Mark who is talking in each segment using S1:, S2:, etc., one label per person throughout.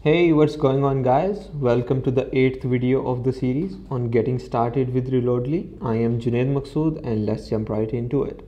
S1: Hey, what's going on guys? Welcome to the 8th video of the series on getting started with Reloadly. I am Junaid Maqsood and let's jump right into it.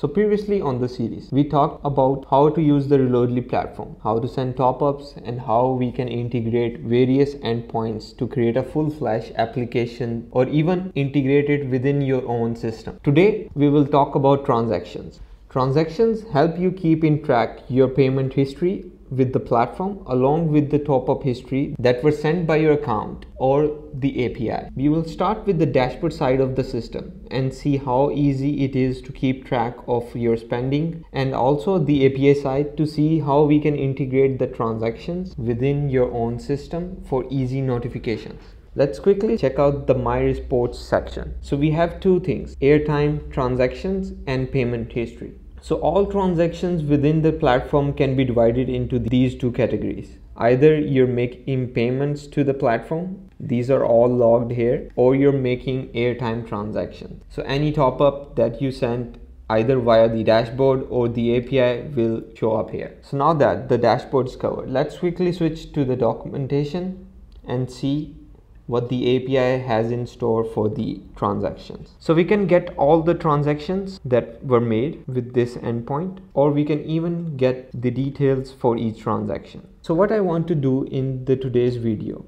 S1: So previously on the series, we talked about how to use the Reloadly platform, how to send top-ups and how we can integrate various endpoints to create a full-fledged application or even integrate it within your own system. Today, we will talk about transactions. Transactions help you keep in track your payment history with the platform along with the top-up history that were sent by your account or the API. We will start with the dashboard side of the system and see how easy it is to keep track of your spending and also the API side to see how we can integrate the transactions within your own system for easy notifications. Let's quickly check out the My Reports section. So we have two things, airtime transactions and payment history. So all transactions within the platform can be divided into these two categories. Either you're making payments to the platform, these are all logged here, or you're making airtime transactions. So any top up that you sent either via the dashboard or the API will show up here. So now that the dashboard is covered, let's quickly switch to the documentation and see what the API has in store for the transactions. So we can get all the transactions that were made with this endpoint, or we can even get the details for each transaction. So what I want to do in the today's video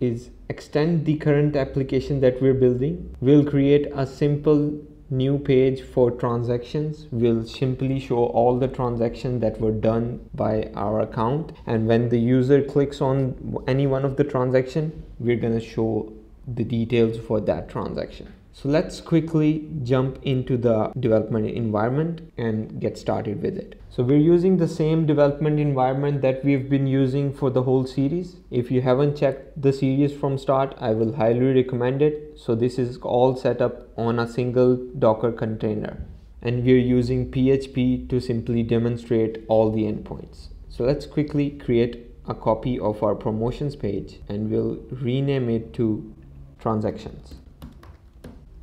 S1: is extend the current application that we're building. We'll create a simple new page for transactions will simply show all the transactions that were done by our account. And when the user clicks on any one of the transaction we're going to show the details for that transaction so let's quickly jump into the development environment and get started with it. So we're using the same development environment that we've been using for the whole series. If you haven't checked the series from start, I will highly recommend it. So this is all set up on a single Docker container and we're using PHP to simply demonstrate all the endpoints. So let's quickly create a copy of our promotions page and we'll rename it to transactions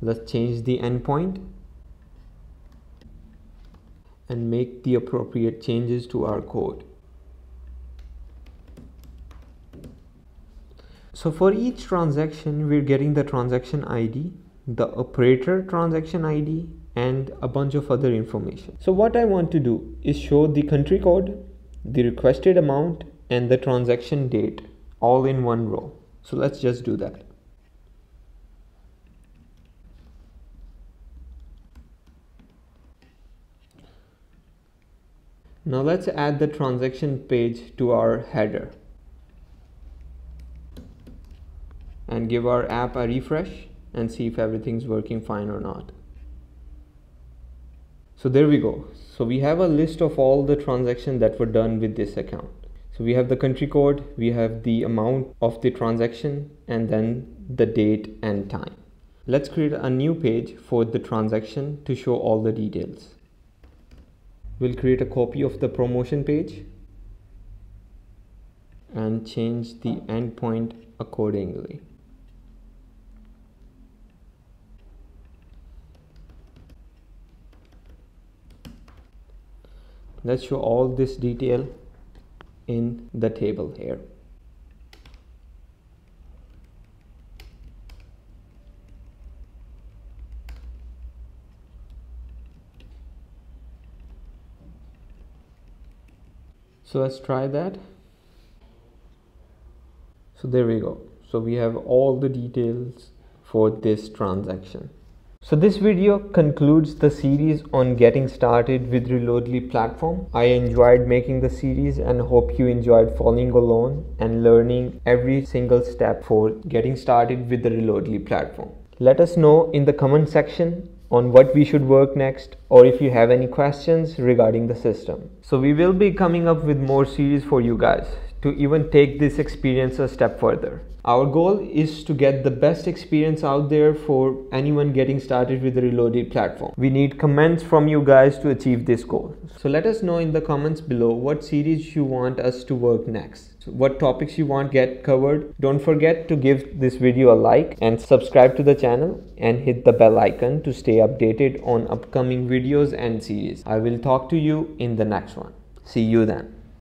S1: let's change the endpoint and make the appropriate changes to our code. So for each transaction we're getting the transaction ID the operator transaction ID and a bunch of other information. So what I want to do is show the country code the requested amount and the transaction date all in one row. So let's just do that Now let's add the transaction page to our header and give our app a refresh and see if everything's working fine or not. So there we go. So we have a list of all the transactions that were done with this account. So we have the country code, we have the amount of the transaction and then the date and time. Let's create a new page for the transaction to show all the details we'll create a copy of the promotion page and change the endpoint accordingly. Let's show all this detail in the table here. So let's try that so there we go so we have all the details for this transaction so this video concludes the series on getting started with Reloadly platform. I enjoyed making the series and hope you enjoyed following along and learning every single step for getting started with the Reloadly platform. Let us know in the comment section on what we should work next or if you have any questions regarding the system. So we will be coming up with more series for you guys. To even take this experience a step further. Our goal is to get the best experience out there for anyone getting started with the Reloadly platform. We need comments from you guys to achieve this goal. So let us know in the comments below what series you want us to work next. What topics you want get covered. Don't forget to give this video a like and subscribe to the channel and hit the bell icon to stay updated on upcoming videos and series. I will talk to you in the next one. See you then.